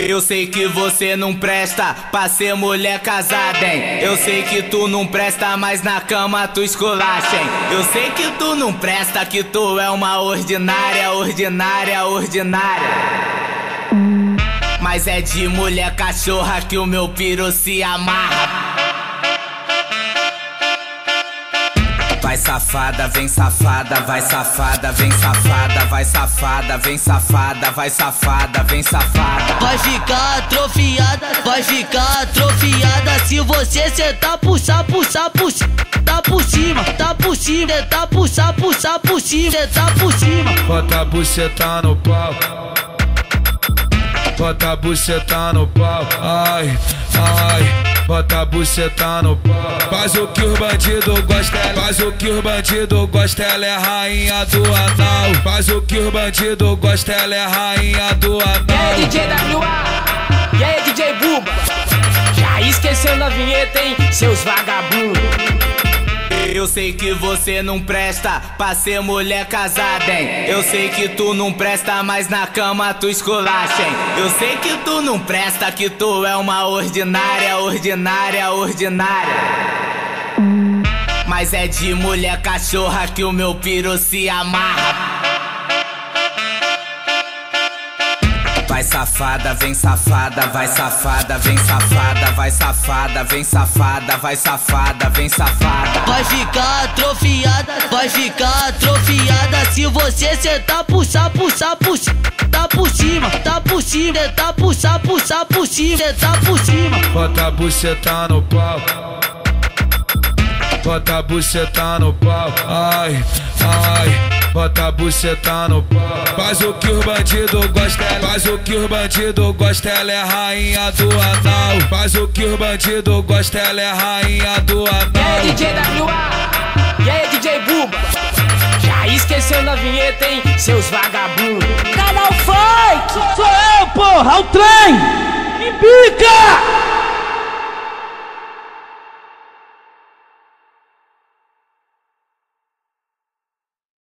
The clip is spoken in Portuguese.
Eu sei que você não presta pra ser mulher casada, hein? Eu sei que tu não presta, mas na cama tu esculacha, hein? Eu sei que tu não presta, que tu é uma ordinária, ordinária, ordinária. Mas é de mulher cachorra que o meu piro se amarra. Vai safada, vem safada, vai safada, vem safada, vai safada, vem safada, vai safada, vem safada. Vai ficar atrofiada, vai ficar atrofiada. Se você sentar, puxar, puxar, puxar. Tá por cima, tá por cima. Sentar, puxar, puxar por cima Sentar por cima. Bota a buceta no pau. Bota a buceta no pau. Ai, ai Bota a buceta no pau Faz o que os bandidos gostam Faz o que os bandidos gostam Ela é rainha do anal Faz o que os bandidos gostam Ela é rainha do E aí, anal DJ WA? E aí, DJ Buba? Já esquecendo a vinheta, hein? Seus vagabundos. Eu sei que você não presta pra ser mulher casada, hein? Eu sei que tu não presta, mas na cama tu esculacha, hein? Eu sei que tu não presta, que tu é uma ordinária, ordinária, ordinária. Mas é de mulher cachorra que o meu piro se amarra. Safada, vem safada, vai safada, vem safada, vai safada, vem safada, vai safada, vem safada. Vai ficar atrofiada, vai ficar atrofiada. Se você sentar, puxar, puxar, puxar Tá por cima, tá por cima Sentar, puxar, puxar por cima Sentar por cima. Bota a buceta no pau. Bota a buceta no pau. Ai, ai Bota a buceta no pau Faz o que os bandidos gostam Faz o que os bandidos gostam Ela é rainha do anal Faz o que os bandidos gostam Ela é rainha do E aí, anal DJ WA? E aí, DJ Buba? Já esquecendo a vinheta, hein? Seus vagabundos. Canal Funk! Sou eu, porra! O trem!